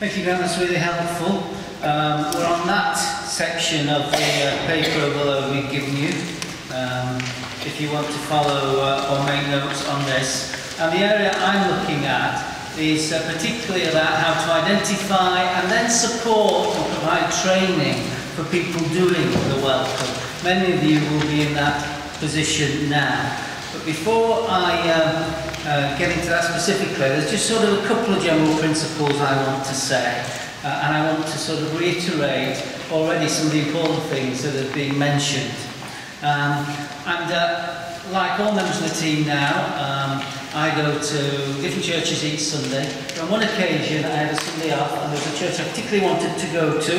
Thank you, Graham. That's really helpful. Um, we're on that section of the uh, paper below we've given you. Um, if you want to follow uh, or make notes on this. And the area I'm looking at is uh, particularly about how to identify and then support and provide training for people doing the welcome. Many of you will be in that position now. But before I uh, uh, get into that specifically, there's just sort of a couple of general principles I want to say. Uh, and I want to sort of reiterate already some of the important things that have been mentioned. Um, and uh, like all members of the team now, um, I go to different churches each Sunday. on one occasion, I had a Sunday off, and there was a church I particularly wanted to go to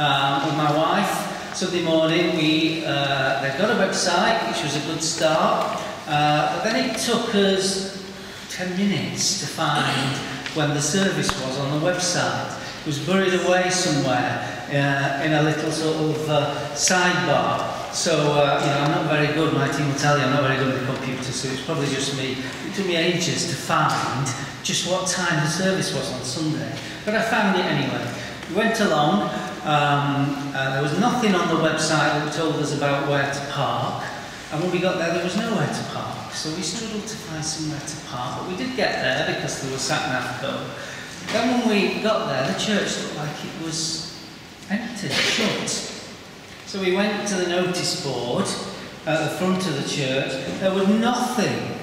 um, with my wife. Sunday morning, we uh, they've got a website, which was a good start. Uh, then it took us 10 minutes to find when the service was on the website. It was buried away somewhere uh, in a little sort of uh, sidebar. So, uh, you know, I'm not very good, my team will tell you, I'm not very good at the computer, so it's probably just me. It took me ages to find just what time the service was on Sunday. But I found it anyway. We went along, um, uh, there was nothing on the website that told us about where to park. And when we got there, there was nowhere to park. So we struggled to find somewhere to park. But we did get there because there was sat nav code. Then when we got there, the church looked like it was empty, shut. So we went to the notice board at the front of the church. There was nothing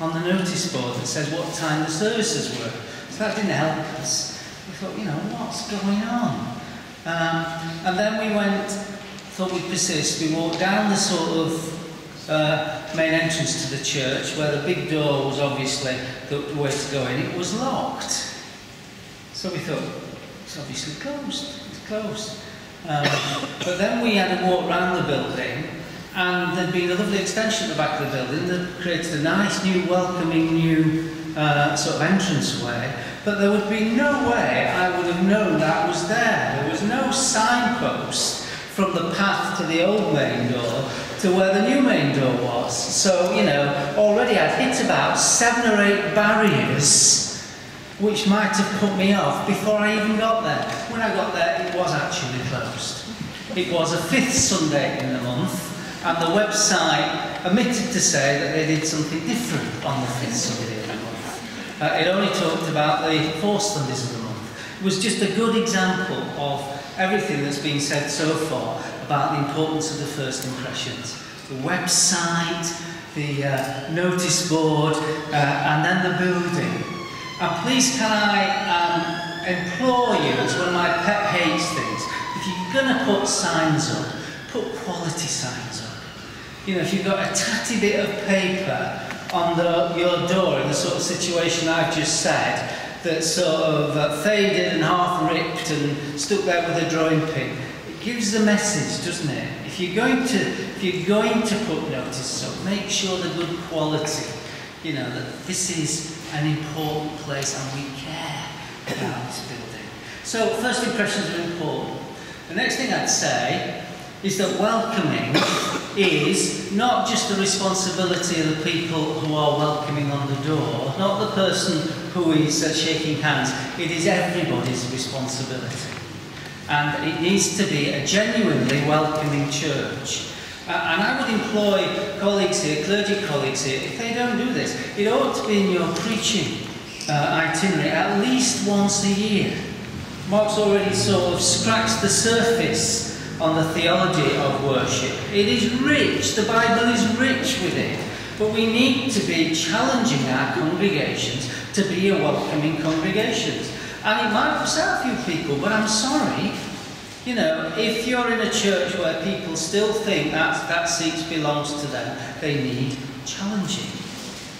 on the notice board that said what time the services were. So that didn't help us. We thought, you know, what's going on? Um, and then we went, thought we'd persist. We walked down the sort of uh, main entrance to the church, where the big door was obviously the way to go in, it was locked. So we thought, it's obviously closed. It's closed. Um, but then we had to walk around the building, and there'd been a lovely extension at the back of the building that created a nice, new, welcoming, new uh, sort of entranceway. But there would be no way I would have known that was there. There was no signpost from the path to the old main door to where the new main door was. So, you know, already I'd hit about seven or eight barriers which might have put me off before I even got there. When I got there, it was actually closed. It was a fifth Sunday in the month, and the website omitted to say that they did something different on the fifth Sunday of the month. Uh, it only talked about the four Sundays of the month. It was just a good example of everything that's been said so far about the importance of the first impressions. The website, the uh, notice board, uh, and then the building. And please can I um, implore you, it's one of my pet hates things, if you're going to put signs up, put quality signs up. You know, if you've got a tatty bit of paper on the, your door in the sort of situation I've just said, that's sort of uh, faded and half ripped and stuck there with a drawing pin, gives a message, doesn't it? If you're going to, if you're going to put notices up, make sure they're good quality. You know that this is an important place and we care about this building. So first impressions are important. The next thing I'd say is that welcoming is not just the responsibility of the people who are welcoming on the door, not the person who is uh, shaking hands, it is everybody's responsibility. And it needs to be a genuinely welcoming church. Uh, and I would employ colleagues here, clergy colleagues here, if they don't do this, it ought to be in your preaching uh, itinerary at least once a year. Mark's already sort of scratched the surface on the theology of worship. It is rich, the Bible is rich with it. But we need to be challenging our congregations to be a welcoming congregations. And it might upset a few people, but I'm sorry. You know, if you're in a church where people still think that that seat belongs to them, they need challenging.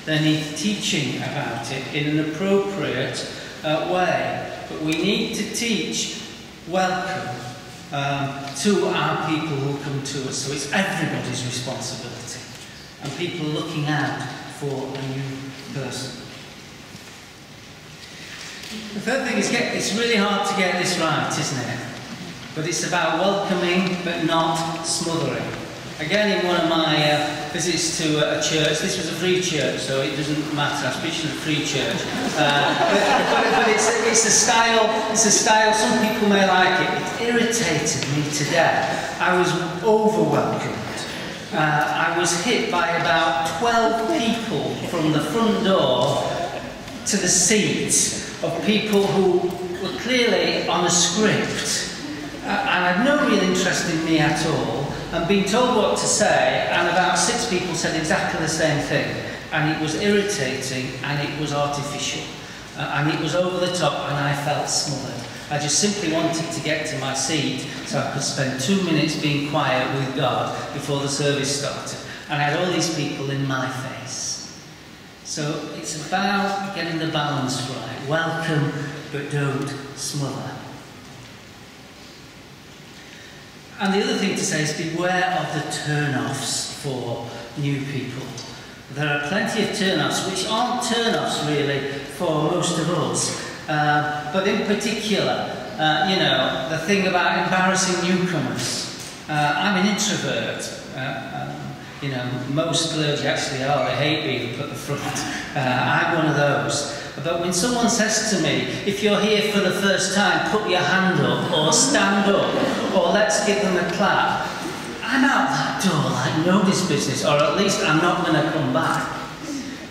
They need teaching about it in an appropriate uh, way. But we need to teach welcome um, to our people who come to us. So it's everybody's responsibility. And people looking out for a new person. The third thing is get, it's really hard to get this right, isn't it? But it's about welcoming but not smothering. Again, in one of my uh, visits to a church, this was a free church, so it doesn't matter. I am preaching a free church, uh, but, but, but it's, it's a style. It's a style. Some people may like it. It irritated me to death. I was overwhelmed. Uh, I was hit by about 12 people from the front door to the seat of people who were clearly on a script uh, and had no real interest in me at all and being told what to say, and about six people said exactly the same thing. And it was irritating and it was artificial. Uh, and it was over the top and I felt smothered. I just simply wanted to get to my seat so I could spend two minutes being quiet with God before the service started. And I had all these people in my face. So it's about getting the balance right. Welcome, but don't smother. And the other thing to say is beware of the turn-offs for new people. There are plenty of turn-offs which aren't turn-offs really for most of us. Uh, but in particular, uh, you know, the thing about embarrassing newcomers. Uh, I'm an introvert. Uh, um, you know, most clergy actually are. They hate being put the front. Uh, I'm one of those. But when someone says to me, if you're here for the first time, put your hand up or stand up or let's give them a clap, I'm out that door like nobody's business, or at least I'm not going to come back.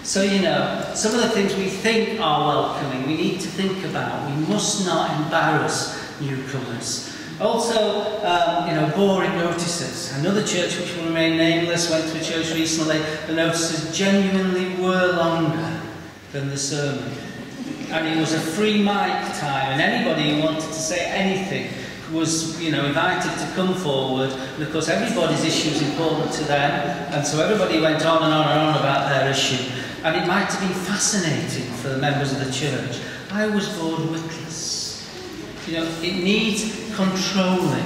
So, you know, some of the things we think are welcoming, we need to think about. We must not embarrass newcomers. Also, um, you know, boring notices. Another church which will remain nameless went to a church recently. The notices genuinely were longer than the sermon. And it was a free mic time, and anybody who wanted to say anything was, you know, invited to come forward. And of course, everybody's issue was important to them, and so everybody went on and on and on about their issue. And it might have been fascinating for the members of the church. I was bored witless. You know, it needs controlling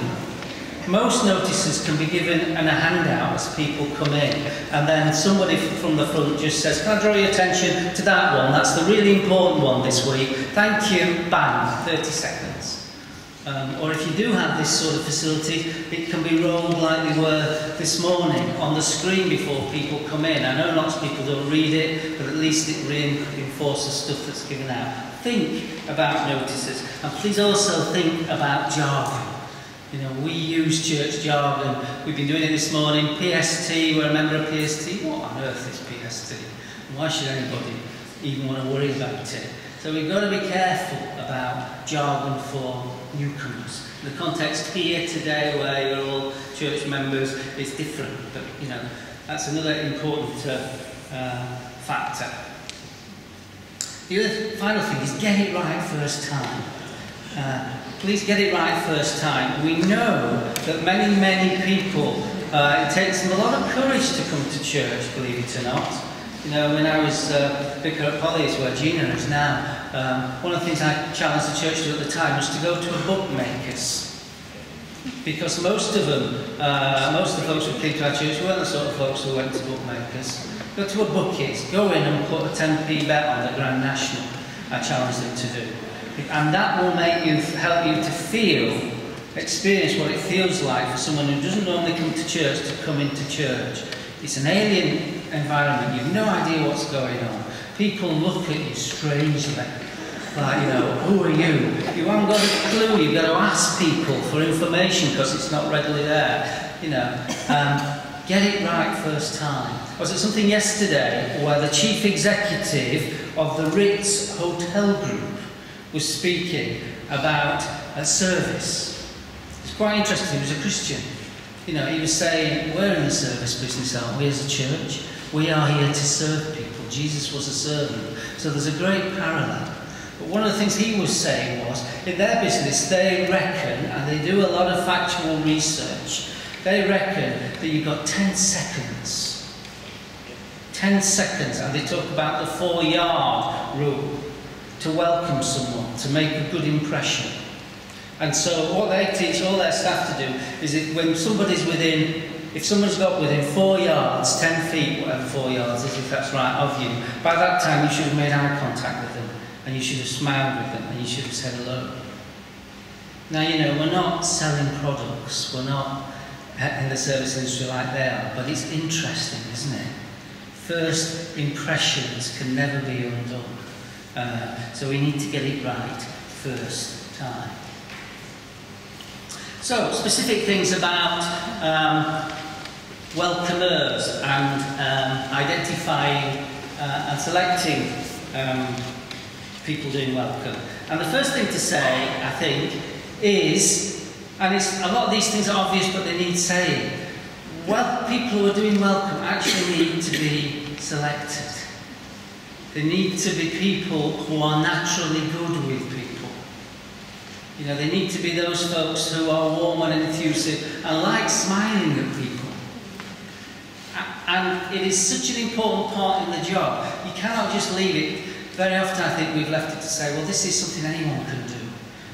most notices can be given in a handout as people come in, and then somebody from the front just says, Can I draw your attention to that one? That's the really important one this week. Thank you, bang, 30 seconds. Um, or if you do have this sort of facility, it can be rolled like they were this morning on the screen before people come in. I know lots of people don't read it, but at least it reinforces stuff that's given out. Think about notices, and please also think about jargon. You know, we use church jargon. We've been doing it this morning. PST, we're a member of PST. What on earth is PST? why should anybody even want to worry about it? So we've got to be careful about jargon for newcomers. The context here today, where you're all church members, is different. But, you know, that's another important uh, factor. The other final thing is get it right first time. Uh, please get it right first time. We know that many, many people, uh, it takes them a lot of courage to come to church, believe it or not. You know, when I was uh, vicar at Polly's, where Gina is now, um, one of the things I challenged the church to at the time was to go to a bookmaker's. Because most of them, uh, most of the folks who came to our church weren't the sort of folks who went to bookmakers. Go to a bookies, go in and put a 10p bet on the Grand National. I challenged them to do. And that will make you help you to feel, experience what it feels like for someone who doesn't normally come to church to come into church. It's an alien environment. You have no idea what's going on. People look at you strangely. Like, you know, who are you? You haven't got a clue. You've got to ask people for information because it's not readily there. You know, um, get it right first time. Was it something yesterday where the chief executive of the Ritz Hotel Group was speaking about a service. It's quite interesting, he was a Christian. You know, he was saying, we're in the service business, aren't we, as a church? We are here to serve people. Jesus was a servant. So there's a great parallel. But one of the things he was saying was, in their business, they reckon, and they do a lot of factual research, they reckon that you've got 10 seconds. 10 seconds, and they talk about the four yard rule to welcome someone, to make a good impression. And so what they teach all their staff to do is that when somebody's within, if someone's got within four yards, ten feet, whatever four yards is, if that's right, of you, by that time you should have made eye contact with them, and you should have smiled with them, and you should have said hello. Now, you know, we're not selling products, we're not uh, in the service industry like they are, but it's interesting, isn't it? First impressions can never be undone. Uh, so we need to get it right first time. So, specific things about um, welcomers and um, identifying uh, and selecting um, people doing welcome. And the first thing to say, I think, is, and it's, a lot of these things are obvious but they need saying, well, people who are doing welcome actually need to be selected. They need to be people who are naturally good with people. You know, they need to be those folks who are warm and enthusiastic and like smiling at people. And it is such an important part in the job. You cannot just leave it. Very often I think we've left it to say, well, this is something anyone can do.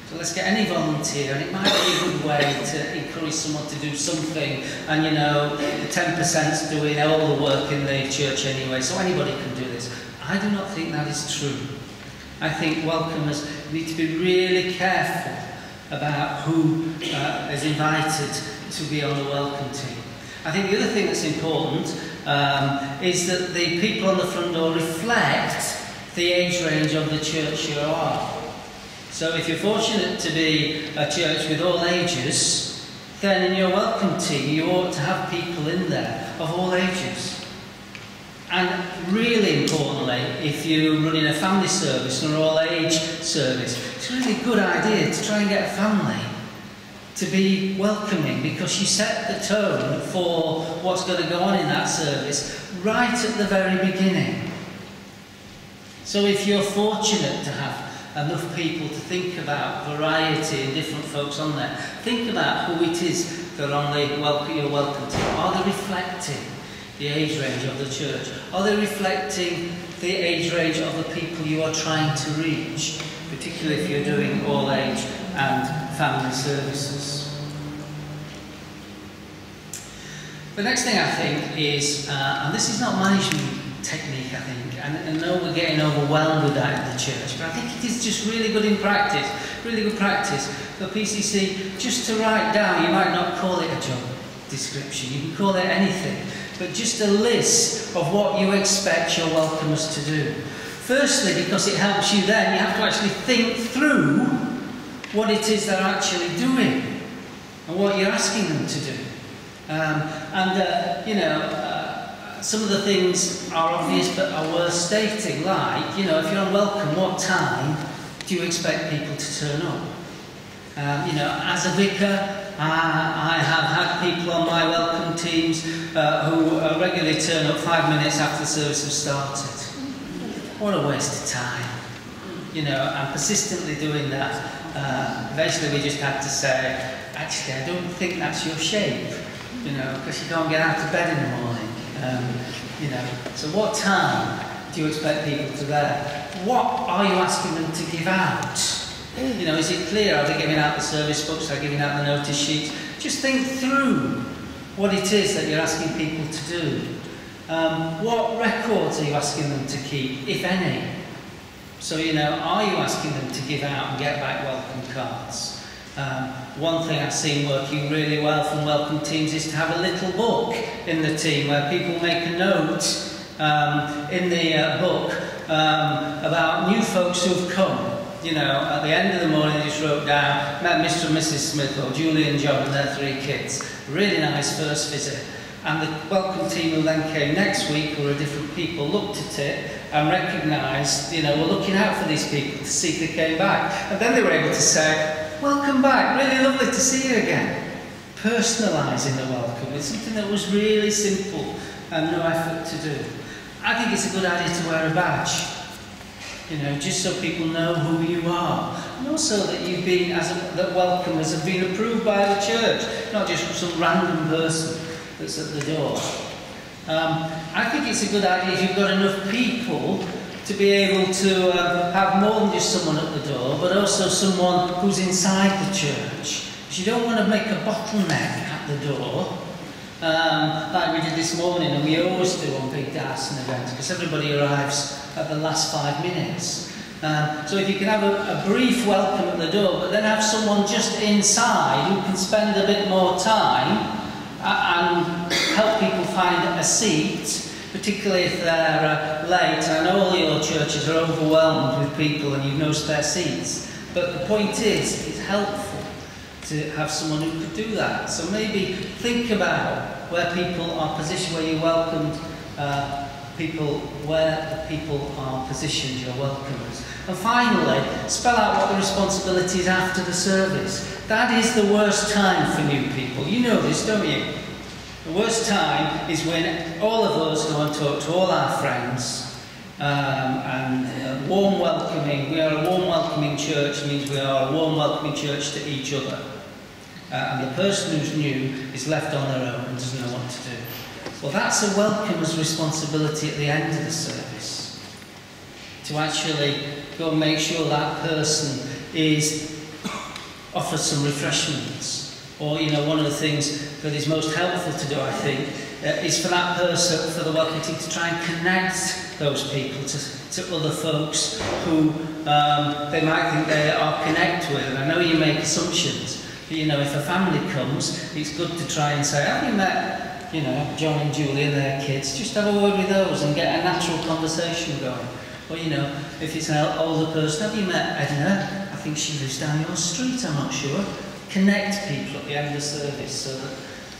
So let's get any volunteer, and it might be a good way to encourage someone to do something. And you know, the 10% is doing all the work in the church anyway, so anybody can do. I do not think that is true. I think welcomers need to be really careful about who uh, is invited to be on the welcome team. I think the other thing that's important um, is that the people on the front door reflect the age range of the church you are. So if you're fortunate to be a church with all ages, then in your welcome team you ought to have people in there of all ages. And really importantly, if you're running a family service or an all age service, it's a really good idea to try and get a family to be welcoming because you set the tone for what's going to go on in that service right at the very beginning. So if you're fortunate to have enough people to think about variety and different folks on there, think about who it is that on welcome, you're welcome to. Are they reflecting the age range of the church? Are they reflecting the age range of the people you are trying to reach, particularly if you're doing all age and family services. The next thing I think is, uh, and this is not management technique, I think, and I know we're getting overwhelmed with that in the church, but I think it is just really good in practice, really good practice for PCC just to write down, you might not call it a job description, you can call it anything, but just a list of what you expect your welcomers to do. Firstly, because it helps you then, you have to actually think through what it is they're actually doing and what you're asking them to do. Um, and, uh, you know, uh, some of the things are obvious but are worth stating, like, you know, if you're on welcome, what time do you expect people to turn up? Um, you know, as a vicar, uh, I have had people on my welcome teams uh, who uh, regularly turn up five minutes after the service has started. What a waste of time. You know, I'm persistently doing that uh, eventually we just had to say, actually, I don't think that's your shape, you know, because you can't get out of bed in the morning. Um, you know, so what time do you expect people to there? What are you asking them to give out? You know, is it clear? Are they giving out the service books? Are they giving out the notice sheets? Just think through what it is that you're asking people to do. Um, what records are you asking them to keep, if any? So, you know, are you asking them to give out and get back welcome cards? Um, one thing I've seen working really well from welcome teams is to have a little book in the team where people make a note um, in the uh, book um, about new folks who've come. you know, at the end of the morning, they just wrote down, met Mr. and Mrs. Smith, or Julie and John, and their three kids. Really nice first visit. And the welcome team who then came next week, who were different people, looked at it and recognised, you know, we're looking out for these people to see if they came back. And then they were able to say, welcome back, really lovely to see you again. Personalising the welcome is something that was really simple and no effort to do. I think it's a good idea to wear a badge. You know, just so people know who you are. And also that you've been, as a, that welcomers have been approved by the church, not just some random person that's at the door. Um, I think it's a good idea if you've got enough people to be able to uh, have more than just someone at the door, but also someone who's inside the church. Because you don't want to make a bottleneck at the door, um, like we did this morning, and we always do on big Darson events, because everybody arrives at the last five minutes. Um, so if you can have a, a brief welcome at the door, but then have someone just inside who can spend a bit more time and help people find a seat, particularly if they're uh, late. I know all your churches are overwhelmed with people and you've no spare seats. But the point is, it's helpful to have someone who could do that. So maybe think about where people are positioned, where you're welcomed, uh, people, where the people are positioned, your welcomers. And finally, spell out what the responsibility is after the service. That is the worst time for new people. You know this, don't you? The worst time is when all of us go and talk to all our friends um, and uh, warm welcoming. We are a warm welcoming church means we are a warm welcoming church to each other. Uh, and the person who's new is left on their own and doesn't know what to do. Well, that's a welcomer's responsibility at the end of the service. To actually go and make sure that person is offered some refreshments. Or, you know, one of the things that is most helpful to do, I think, uh, is for that person, for the welcome team, to try and connect those people to, to other folks who um, they might think they are connect with. And I know you make assumptions, but, you know, if a family comes, it's good to try and say, have you met you know, John and Julie and their kids, just have a word with those and get a natural conversation going. Or, you know, if it's an older person, have you met Edna? I think she lives down your street, I'm not sure. Connect people at the end of service so that,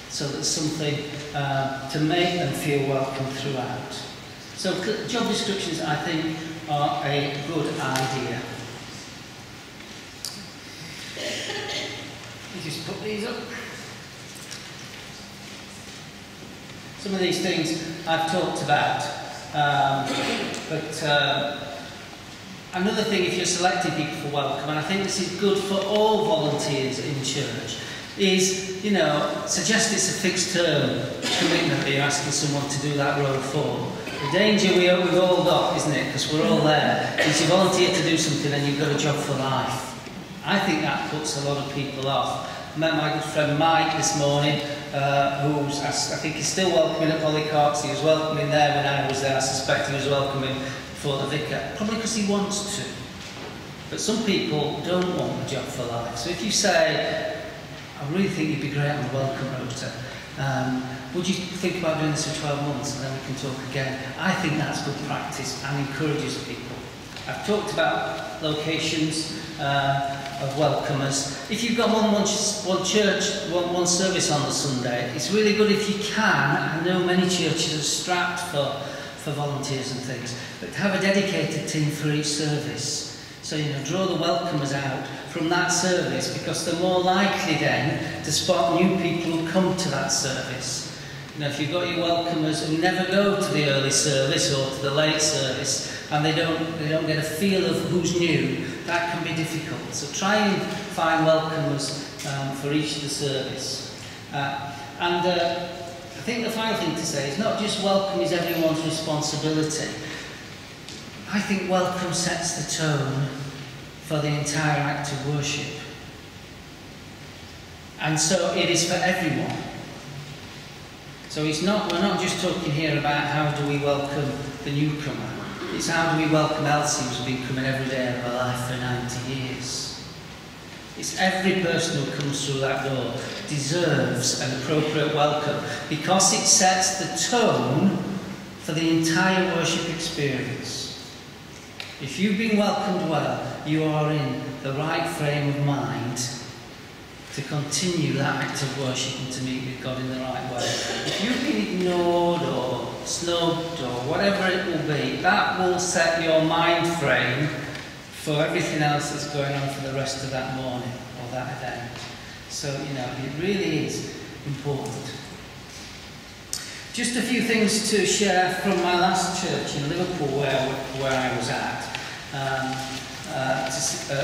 so that something uh, to make them feel welcome throughout. So job descriptions, I think, are a good idea. You just put these up. Some of these things I've talked about, um, but uh, another thing if you're selecting people for welcome, and I think this is good for all volunteers in church, is, you know, suggest it's a fixed term commitment that you're asking someone to do that role for. The danger we, we've all got, isn't it, because we're all there, is you volunteer to do something and you've got a job for life. I think that puts a lot of people off. met my good friend Mike this morning, uh, who's, I, I think he's still welcoming at Polycarps. He was welcoming there when I was there. I suspect he was welcoming for the vicar, probably because he wants to. But some people don't want a job for life. So if you say, I really think you'd be great on the welcome rota, um, would you think about doing this for 12 months and then we can talk again? I think that's good practice and encourages people. I've talked about locations, uh, of welcomers. If you've got one, one, one church, one, one service on the Sunday, it's really good if you can. I know many churches are strapped for, for volunteers and things, but have a dedicated team for each service. So, you know, draw the welcomers out from that service because they're more likely then to spot new people who come to that service. You know, if you've got your welcomers who never go to the early service or to the late service, and they don't, they don't get a feel of who's new, that can be difficult. So try and find welcomers um, for each of the service. Uh, and uh, I think the final thing to say is not just welcome is everyone's responsibility. I think welcome sets the tone for the entire act of worship. And so it is for everyone. So it's not, we're not just talking here about how do we welcome the newcomer. It's how do we welcome Elsie who's been coming every day of her life for 90 years. It's every person who comes through that door deserves an appropriate welcome because it sets the tone for the entire worship experience. If you've been welcomed well, you are in the right frame of mind to continue that act of worship and to meet with God in the right way. If you've been ignored or snubbed or whatever it will be, that will set your mind frame for everything else that's going on for the rest of that morning or that event. So, you know, it really is important. Just a few things to share from my last church in Liverpool where, where I was at. Um, uh, uh,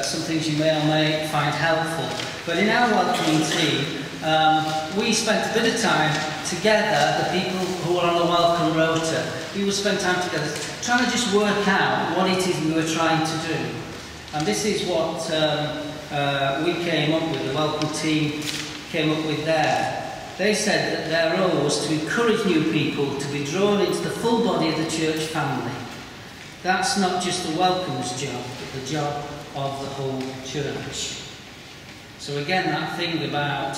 some things you may or may find helpful. But in our welcoming team, um, we spent a bit of time together, the people who were on the welcome rota. We will spend time together trying to just work out what it is we were trying to do. And this is what um, uh, we came up with, the welcome team came up with there. They said that their role was to encourage new people to be drawn into the full body of the church family. That's not just the welcome's job, but the job of the whole church. So again, that thing about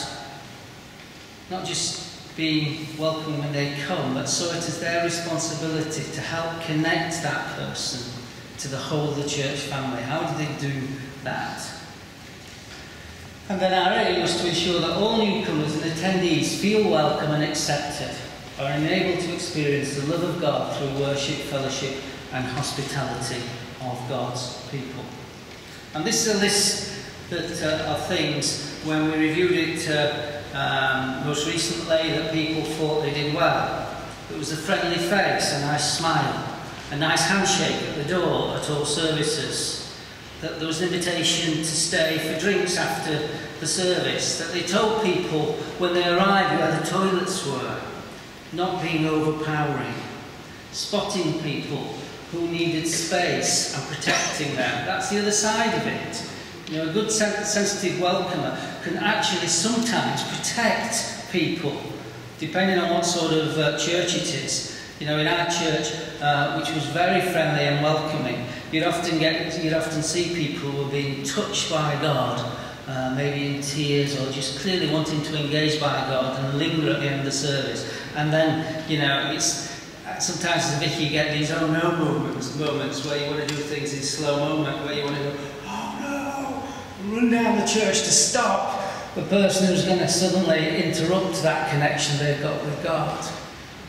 not just being welcoming when they come, but so it is their responsibility to help connect that person to the whole of the church family. How do they do that? And then our aim was to ensure that all newcomers and attendees feel welcome and accepted, are enabled to experience the love of God through worship, fellowship, and hospitality of God's people. And this is a list that, uh, of things when we reviewed it uh, um, most recently that people thought they did well. It was a friendly face, a nice smile, a nice handshake at the door at all services, that there was an invitation to stay for drinks after the service, that they told people when they arrived where the toilets were, not being overpowering, spotting people who needed space and protecting them. That's the other side of it. You know, a good sensitive welcomer can actually sometimes protect people, depending on what sort of uh, church it is. You know, in our church, uh, which was very friendly and welcoming, you'd often get, you'd often see people who were being touched by God, uh, maybe in tears or just clearly wanting to engage by God and linger at the end of the service. And then, you know, it's sometimes as a vicar you get these oh no moments, moments where you want to do things in slow moment, where you want to go, run down the church to stop the person who's going to suddenly interrupt that connection they've got with God.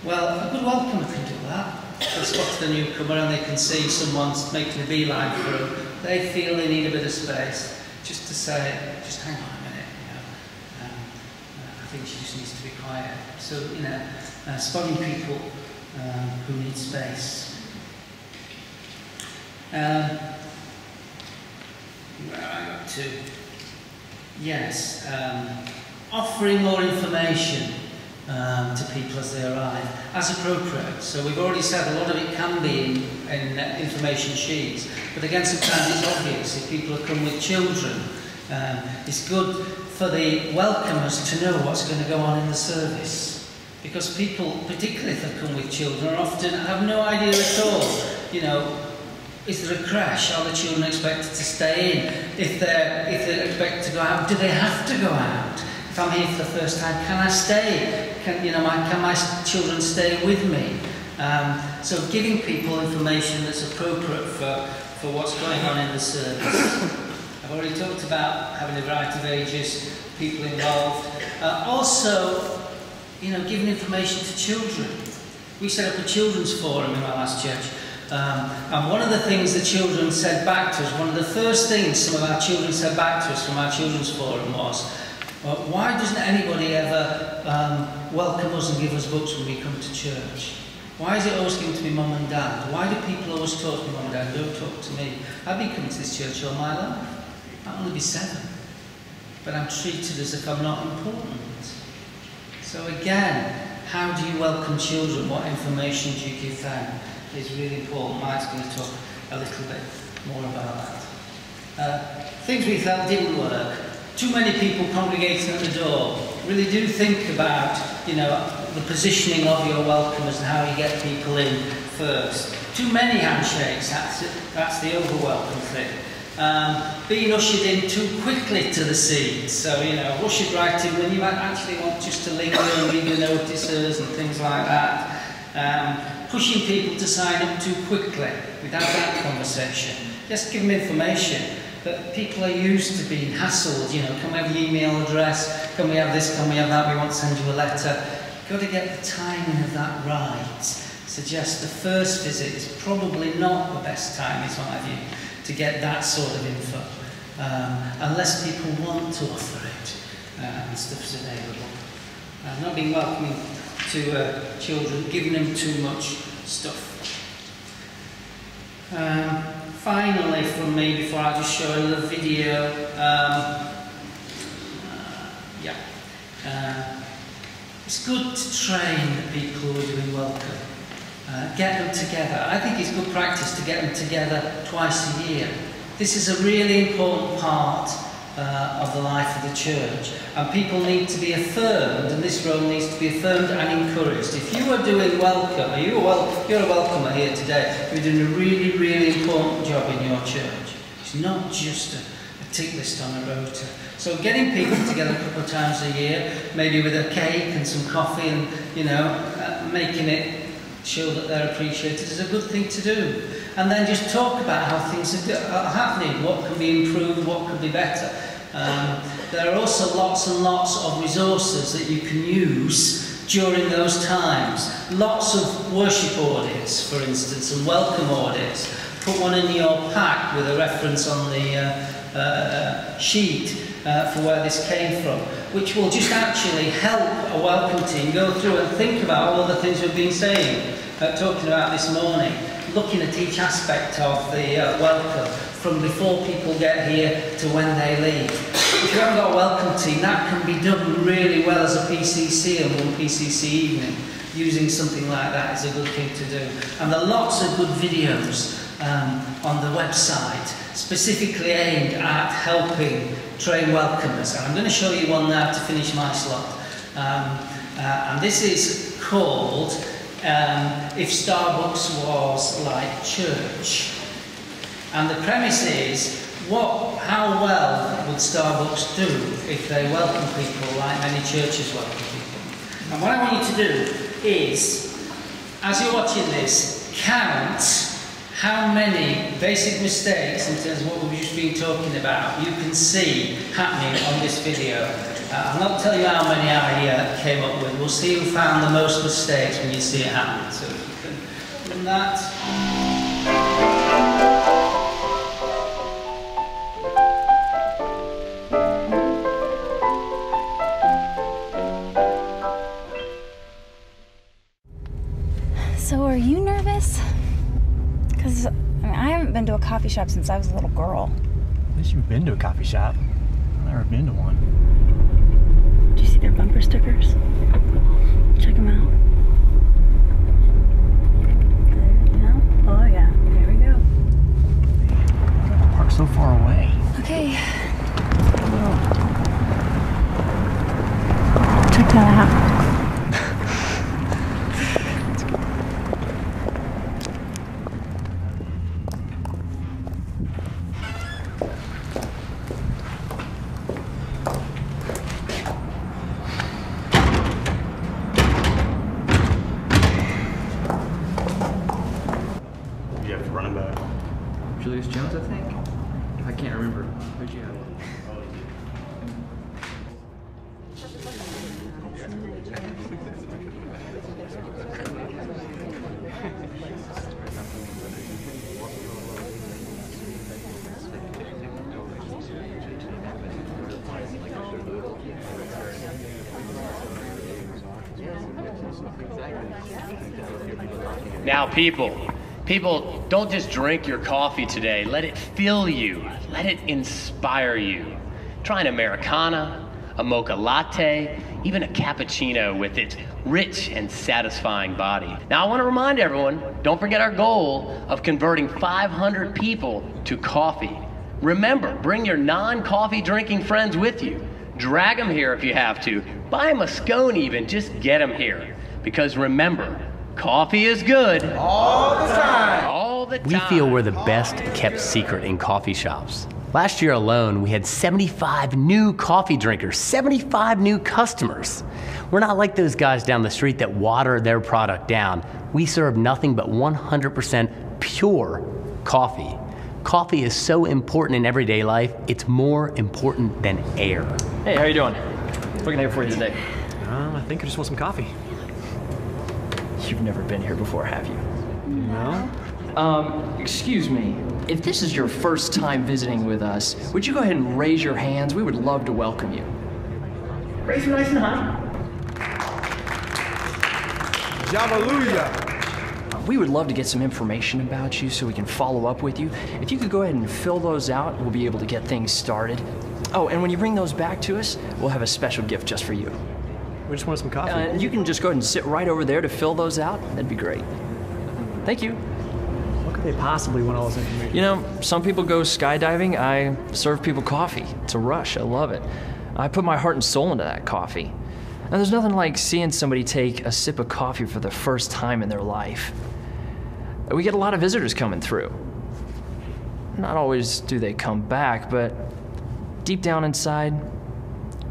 Well, a good welcomer can do that. They spot the newcomer and they can see someone's making a beeline for them. They feel they need a bit of space just to say, just hang on a minute, you know. Um, uh, I think she just needs to be quiet. So, you know, uh, spotting people um, who need space. Um, where to? Yes, um, offering more information um, to people as they arrive, as appropriate. So we've already said a lot of it can be in, in uh, information sheets, but again sometimes it's obvious if people have come with children. Um, it's good for the welcomers to know what's going to go on in the service. Because people, particularly if they come with children, often have no idea at all, you know, is there a crèche? Are the children expected to stay in? If they're, if they're expected to go out, do they have to go out? If I'm here for the first time, can I stay? Can, you know, my, can my children stay with me? Um, so giving people information that's appropriate for, for what's going on in the service. I've already talked about having a variety of ages, people involved. Uh, also, you know, giving information to children. We set up a children's forum in our last church um, and one of the things the children said back to us, one of the first things some of our children said back to us from our children's forum was, well, why doesn't anybody ever um, welcome us and give us books when we come to church? Why is it always given to me mum and dad? Why do people always talk to mum and dad? Don't talk to me. I've been coming to this church all my life. I'll only be seven. But I'm treated as if I'm not important. So again, how do you welcome children? What information do you give them? Is really important. Mike's going to talk a little bit more about that. Uh, things we felt didn't work. Too many people congregating at the door. Really do think about, you know, the positioning of your welcomers and how you get people in first. Too many handshakes, that's, it, that's the over-welcome thing. Um, being ushered in too quickly to the seat. So, you know, ushered right in when you actually want just to linger and read the notices and things like that. Um, pushing people to sign up too quickly without that conversation. Just give them information. But people are used to being hassled, you know, can we have your email address? Can we have this? Can we have that? We want to send you a letter. You've got to get the timing of that right. Suggest the first visit is probably not the best time, is my view, to get that sort of info. Um, unless people want to offer it uh, and stuff's available. Uh, not being welcoming to uh, children, giving them too much stuff. Um, finally, from me, before I just show a little video, um, uh, yeah, uh, it's good to train the people who are doing welcome. Uh, get them together. I think it's good practice to get them together twice a year. This is a really important part uh, of the life of the church. And people need to be affirmed, and this role needs to be affirmed and encouraged. If you are doing welcome, are you a wel you're a welcomer here today, you're doing a really, really important job in your church. It's not just a tick list on a rota. So getting people together a couple of times a year, maybe with a cake and some coffee and, you know, uh, making it show that they're appreciated is a good thing to do. And then just talk about how things are happening, what can be improved, what could be better. Um, there are also lots and lots of resources that you can use during those times. Lots of worship audits, for instance, and welcome audits. Put one in your pack with a reference on the uh, uh, sheet uh, for where this came from, which will just actually help a welcome team go through and think about all the things we've been saying, uh, talking about this morning, looking at each aspect of the uh, welcome from before people get here to when they leave. If you haven't got a welcome team, that can be done really well as a PCC and one PCC evening. Using something like that is a good thing to do. And there are lots of good videos um, on the website specifically aimed at helping train welcomers. And I'm going to show you one now to finish my slot. Um, uh, and this is called um, If Starbucks Was Like Church. And the premise is, what, how well would Starbucks do if they welcome people like many churches welcome people? And what I want you to do is, as you're watching this, count how many basic mistakes in terms of what we've just been talking about you can see happening on this video. Uh, I'll not tell you how many I uh, came up with. We'll see who found the most mistakes when you see it happen. So you can that. Been to a coffee shop since I was a little girl. At least you've been to a coffee shop. I've never been to one. Do you see their bumper stickers? Check them out. Oh, yeah. There we go. Park so far away. Okay. Check that out. Julius Jones, I think. I can't remember. Who'd you have? Now, people, people, don't just drink your coffee today. Let it fill you. Let it inspire you. Try an Americano, a mocha latte, even a cappuccino with its rich and satisfying body. Now, I want to remind everyone don't forget our goal of converting 500 people to coffee. Remember, bring your non coffee drinking friends with you. Drag them here if you have to. Buy them a scone, even. Just get them here. Because remember, coffee is good. All the time. All the time. We feel we're the best kept secret in coffee shops. Last year alone, we had 75 new coffee drinkers, 75 new customers. We're not like those guys down the street that water their product down. We serve nothing but 100% pure coffee. Coffee is so important in everyday life, it's more important than air. Hey, how are you doing? What can I have for you today? Um, I think I just want some coffee. You've never been here before, have you? No? Um, excuse me. If this is your first time visiting with us, would you go ahead and raise your hands? We would love to welcome you. Raise them nice and high. Hallelujah. We would love to get some information about you so we can follow up with you. If you could go ahead and fill those out, we'll be able to get things started. Oh, and when you bring those back to us, we'll have a special gift just for you. We just want some coffee. Uh, you can just go ahead and sit right over there to fill those out. That'd be great. Thank you. what could they possibly want all this information? You know, some people go skydiving. I serve people coffee. It's a rush. I love it. I put my heart and soul into that coffee. And there's nothing like seeing somebody take a sip of coffee for the first time in their life. We get a lot of visitors coming through. Not always do they come back, but deep down inside,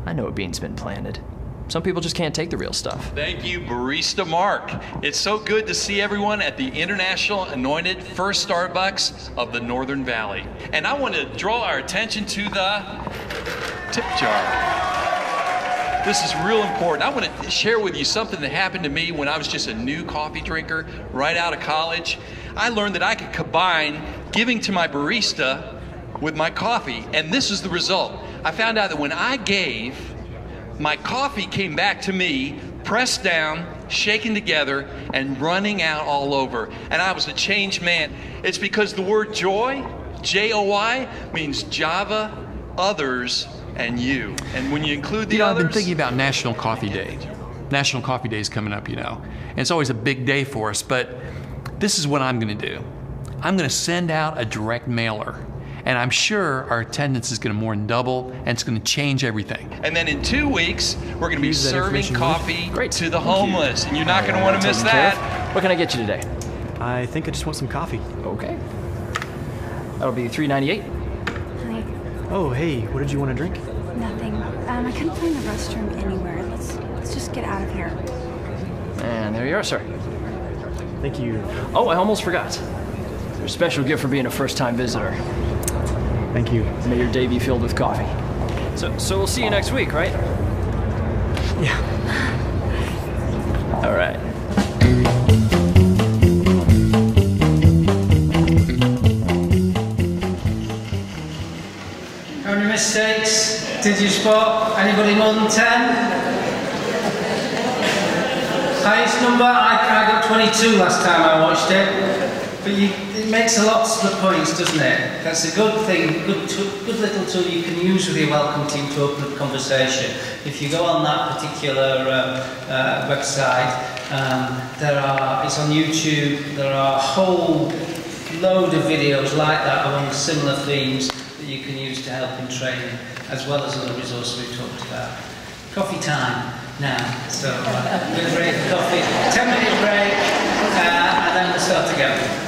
I know a bean's been planted. Some people just can't take the real stuff. Thank you, Barista Mark. It's so good to see everyone at the International Anointed First Starbucks of the Northern Valley. And I want to draw our attention to the tip jar. This is real important. I want to share with you something that happened to me when I was just a new coffee drinker right out of college. I learned that I could combine giving to my barista with my coffee, and this is the result. I found out that when I gave, my coffee came back to me, pressed down, shaken together, and running out all over. And I was a changed man. It's because the word joy, J O Y, means Java, others, and you. And when you include the You know, I've been thinking about National Coffee Day. National Coffee Day is coming up, you know. And it's always a big day for us, but this is what I'm going to do. I'm going to send out a direct mailer. And I'm sure our attendance is going to more than double, and it's going to change everything. and then in two weeks, we're going to be Use serving coffee Great. to the Thank you. homeless. And you're not going to want to miss Taken care that. What can I get you today? I think I just want some coffee. Okay. That'll be 398. Like, Oh, hey, what did you want to drink? nothing. Um, I couldn't find the restroom anywhere. Let's let's just get out of here. And there you are, sir. Thank you. Oh, I almost forgot. Your special gift for being a first-time visitor. Thank you. May your day be filled with coffee. So, so we'll see you next week, right? Yeah. All right. How many mistakes did you spot? Anybody more than 10? Highest number? I, I got 22 last time I watched it. But you, it makes a lot of the points, doesn't it? That's a good thing, good, good little tool you can use with your welcome team to open up conversation. If you go on that particular um, uh, website, um, there are, it's on YouTube, there are a whole load of videos like that along similar themes that you can use to help in training, as well as other resources we've talked about. Coffee time now, so uh, we're going to break coffee, 10 minute break, uh, and then we'll start again.